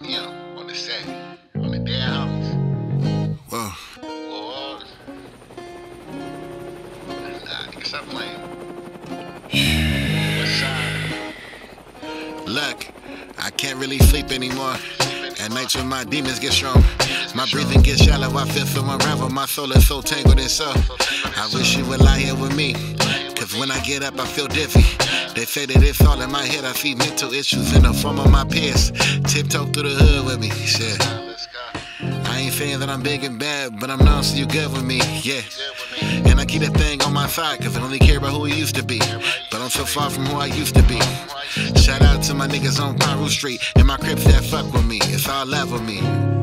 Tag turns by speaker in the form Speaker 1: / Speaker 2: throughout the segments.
Speaker 1: I'm on the set, on the dead homies.
Speaker 2: Whoa.
Speaker 1: Whoa. Nah, nigga, stop playing.
Speaker 2: Look, I can't really sleep anymore. At night when my demons get strong, my breathing gets shallow. I feel so unravel. My soul is so tangled and so. I wish you would lie here with me. Cause when I get up, I feel dizzy. They say that it's all in my head. I see mental issues in the form of my peers. Tiptoe through the hood with me. Shit. I ain't saying that I'm big and bad, but I'm known so you good with me. Yeah. And I keep that thing on my side, cause I only care about who he used to be. But I'm so far from who I used to be. Shout out to my niggas on Pyro Street and my crips that fuck with me. It's all love with me.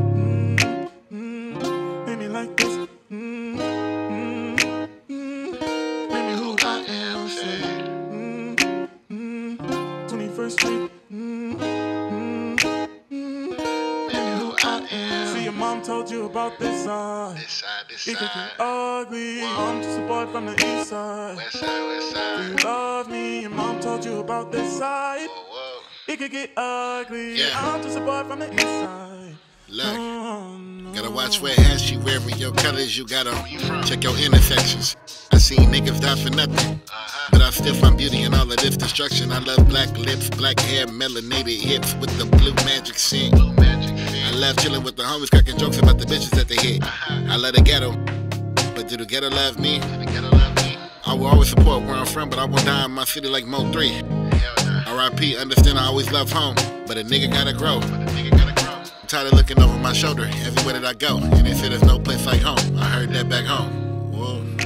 Speaker 3: Mom told you about this side.
Speaker 1: This side, this
Speaker 3: It could
Speaker 1: side.
Speaker 3: get ugly. I'm just a boy from the east side.
Speaker 1: West side, west
Speaker 3: Do you love me? Your mom told you about this side.
Speaker 1: Whoa, whoa.
Speaker 3: It could get ugly.
Speaker 2: Yeah.
Speaker 3: I'm just a boy from the east side.
Speaker 2: Look.
Speaker 3: Oh, no.
Speaker 2: Gotta watch where hands you wearing your colors you got on. Check your intersections. I seen niggas die for nothing.
Speaker 1: Uh-huh.
Speaker 2: But I still find beauty in all of this destruction. I love black lips, black hair, melanated hips with the blue magic scent.
Speaker 1: Blue magic
Speaker 2: I
Speaker 1: fit.
Speaker 2: love chilling with the homies, cracking jokes about the bitches that they hit. Uh-huh. I love the ghetto, but do the ghetto love me?
Speaker 1: You gotta love me.
Speaker 2: I will always support where I'm from, but I won't die in my city like Mo 3.
Speaker 1: Hell nah.
Speaker 2: RIP, understand I always love home, but a nigga gotta grow.
Speaker 1: But the nigga gotta grow.
Speaker 2: I'm tired of looking over my shoulder everywhere that I go, and they say there's no place like home. I heard that back home. Whoa.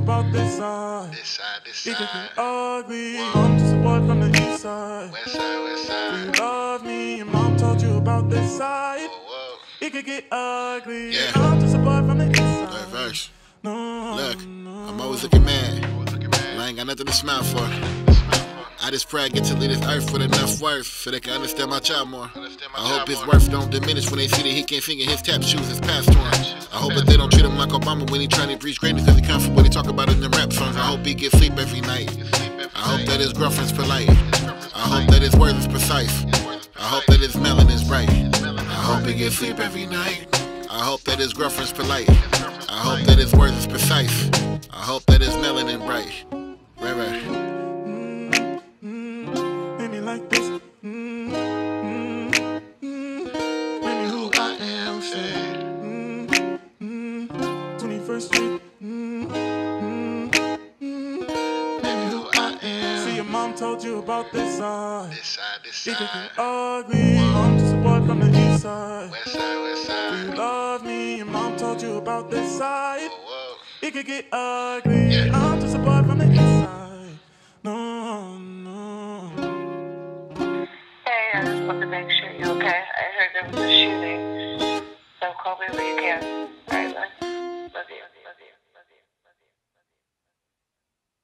Speaker 3: About this side.
Speaker 1: This side, this
Speaker 3: It could
Speaker 1: side.
Speaker 3: get ugly. I'm just a boy from the east side.
Speaker 1: West side, west
Speaker 3: Do you love me? Your mom told you about this side.
Speaker 1: Whoa, whoa.
Speaker 3: It could get ugly.
Speaker 2: Yeah.
Speaker 3: I'm just a boy from the east
Speaker 2: Third
Speaker 3: side.
Speaker 2: verse.
Speaker 3: No,
Speaker 2: Look,
Speaker 3: no.
Speaker 2: I'm always looking mad.
Speaker 1: Always looking mad.
Speaker 2: I ain't got nothing to smile for.
Speaker 1: This man, bro.
Speaker 2: I just pray I get to leave this earth with enough worth so they can understand my child more.
Speaker 1: My
Speaker 2: I hope his
Speaker 1: more.
Speaker 2: worth don't diminish when they see that he can't finger his tap shoes his past to him. I hope that they don't treat him like Obama when he trying to reach greatness because he come from what he talk about in the rap songs. I hope he get sleep every night.
Speaker 1: You sleep every
Speaker 2: I hope that his girlfriend's polite. I hope that his words is precise. I hope that his melon is bright. I hope he gets sleep every night. I hope that his girlfriend's polite. I hope that his words is precise. I hope that his melanin
Speaker 3: mm. 21st Street. Mm, mm, mm. Made me who I am. See, your mom told you about this side.
Speaker 1: This side, this
Speaker 3: It could
Speaker 1: side.
Speaker 3: get ugly. I'm just a boy from the east side.
Speaker 1: West side, west side.
Speaker 3: Do you love me? Your mom told you about this side.
Speaker 1: Whoa.
Speaker 3: It could get ugly.
Speaker 1: Yeah.
Speaker 3: I'm just a boy from the east side. No, no.
Speaker 4: Hey, I just wanted to make sure you're okay. I heard there was a shooting. So call me when you can. Adiós.